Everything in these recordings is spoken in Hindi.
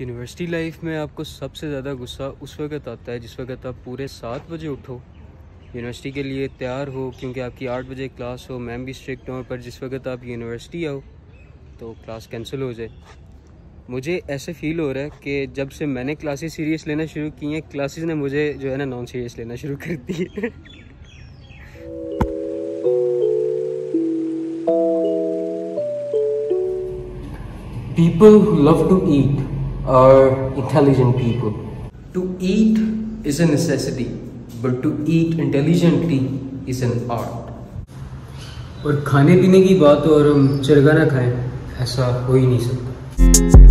यूनिवर्सिटी लाइफ में आपको सबसे ज़्यादा गुस्सा उस वक्त आता है जिस वक्त आप पूरे सात बजे उठो। यूनिवर्सिटी के लिए तैयार हो, क्योंकि आपकी आठ बजे क्लास हो मैम भी स्ट्रिक्ट हो, पर जिस वक्त आप यूनिवर्सिटी आओ तो क्लास कैंसिल हो जाए। मुझे ऐसे फील हो रहा है कि जब से मैंने क्लासेस सीरियस लेना शुरू की हैं क्लासेस ने मुझे जो है ना नॉन सीरियस लेना शुरू कर दी है People who love to are intelligent people. To eat is a necessity, but to eat intelligently is an art. और खाने पीने की बात हो और हम चरगा ना खाएँ ऐसा हो ही नहीं सकता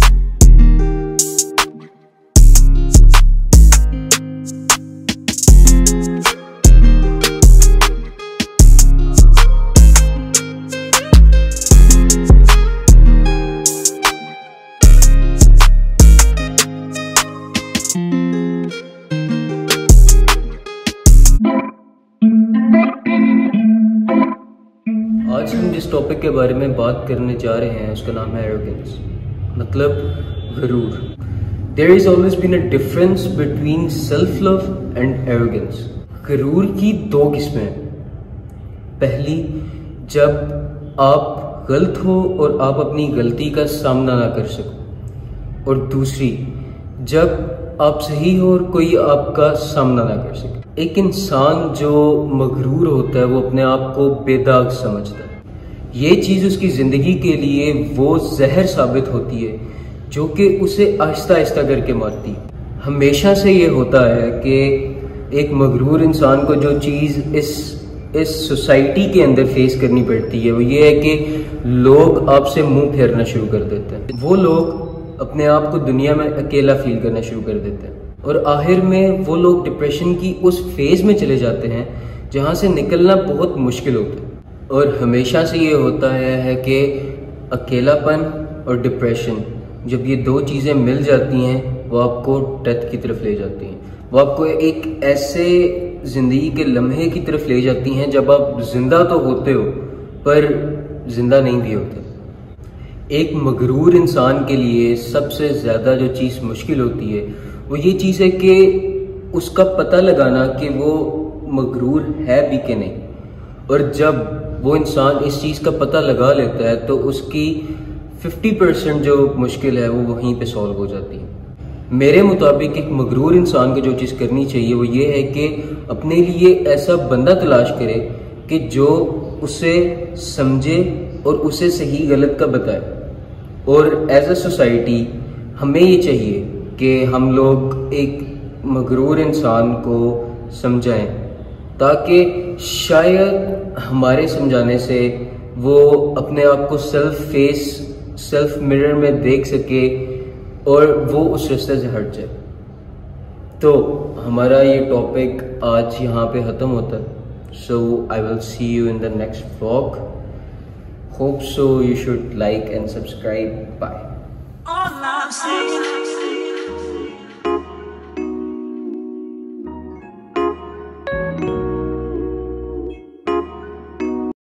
आज हम जिस टॉपिक के बारे में बात करने जा रहे हैं, उसका नाम है एरोगेंस मतलब गरूर. There is always been a difference between self love and arrogance गरूर की दो किस्में पहली, जब आप गलत हो और आप अपनी गलती का सामना ना कर सको. और दूसरी, जब आप सही हो और कोई आपका सामना ना कर सके. एक इंसान जो मगरूर होता है, वो अपने आप को बेदाग समझता है। ये चीज़ उसकी ज़िंदगी के लिए वो जहर साबित होती है, जो कि उसे आहिस्ता आहिस्ता करके मारती है। हमेशा से ये होता है कि एक मगरूर इंसान को जो चीज़ इस इस सोसाइटी के अंदर फेस करनी पड़ती है, वो ये है कि लोग आपसे मुँह फेरना शुरू कर देते हैं। वो लोग अपने आप को दुनिया में अकेला फील करना शुरू कर देते हैं। और आखिर में वो लोग डिप्रेशन की उस फ़ेज़ में चले जाते हैं जहाँ से निकलना बहुत मुश्किल होता है। और हमेशा से ये होता है, है कि अकेलापन और डिप्रेशन जब ये दो चीज़ें मिल जाती हैं वो आपको डेथ की तरफ़ ले जाती हैं। वो आपको एक ऐसे ज़िंदगी के लम्हे की तरफ़ ले जाती हैं जब आप ज़िंदा तो होते हो पर ज़िंदा नहीं भी होते। एक मगरूर इंसान के लिए सबसे ज़्यादा जो चीज़ मुश्किल होती है वो ये चीज़ है कि उसका पता लगाना कि वो मगरूर है भी कि नहीं। और जब वो इंसान इस चीज़ का पता लगा लेता है तो उसकी 50 परसेंट जो मुश्किल है, वो वहीं पे सॉल्व हो जाती है। मेरे मुताबिक एक मगरूर इंसान को जो चीज़ करनी चाहिए, वो ये है कि अपने लिए ऐसा बंदा तलाश करे कि जो उसे समझे और उसे सही गलत का बताए। और एज अ सोसाइटी हमें ये चाहिए कि हम लोग एक मगरूर इंसान को समझाएँ, ताकि शायद हमारे समझाने से वो अपने आप को सेल्फ फेस सेल्फ मिरर में देख सके और वो उस रास्ते से हट जाए। तो हमारा ये टॉपिक आज यहाँ पे ख़त्म होता है। So I will see you in the next vlog hope so you should like and subscribe bye